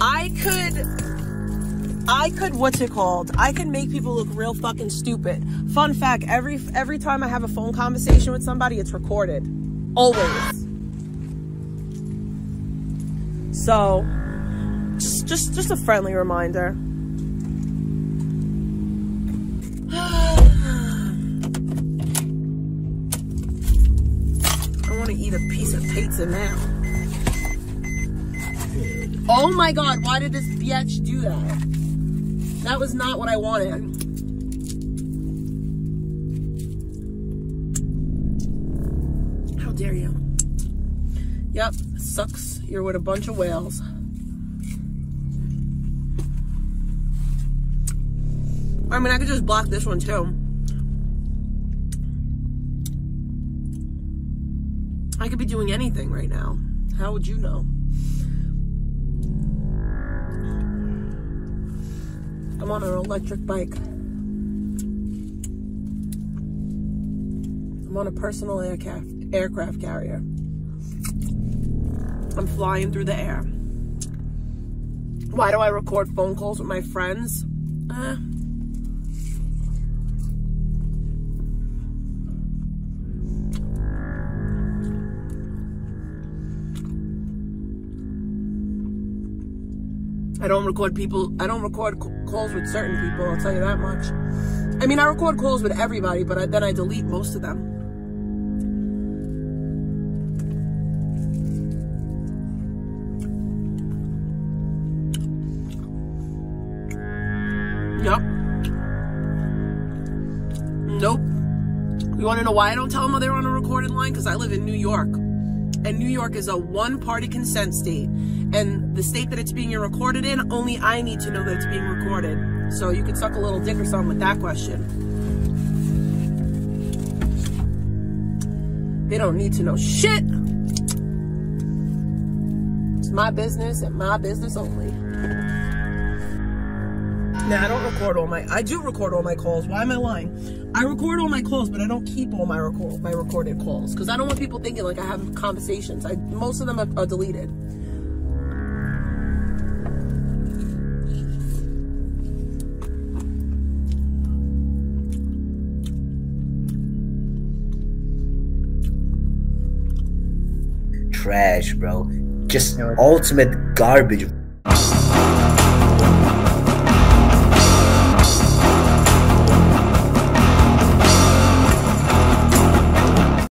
I could I could what's it called? I can make people look real fucking stupid. Fun fact, every every time I have a phone conversation with somebody, it's recorded. Always. So just just just a friendly reminder. I want to eat a piece of pizza now. Oh my god, why did this bitch do that? That was not what I wanted. How dare you? Yep, sucks. You're with a bunch of whales. I mean, I could just block this one too. I could be doing anything right now. How would you know? I'm on an electric bike. I'm on a personal aircraft aircraft carrier. I'm flying through the air. Why do I record phone calls with my friends? Uh, I don't record people. I don't record calls with certain people. I'll tell you that much. I mean, I record calls with everybody, but I, then I delete most of them. Yep. Nope. You want to know why I don't tell them they're on a recorded line? Because I live in New York. And New York is a one-party consent state. And the state that it's being recorded in, only I need to know that it's being recorded. So you could suck a little dick or something with that question. They don't need to know shit. It's my business and my business only. Now I don't record all my. I do record all my calls. Why am I lying? I record all my calls, but I don't keep all my record my recorded calls because I don't want people thinking like I have conversations. I most of them are, are deleted. trash, bro. Just ultimate garbage.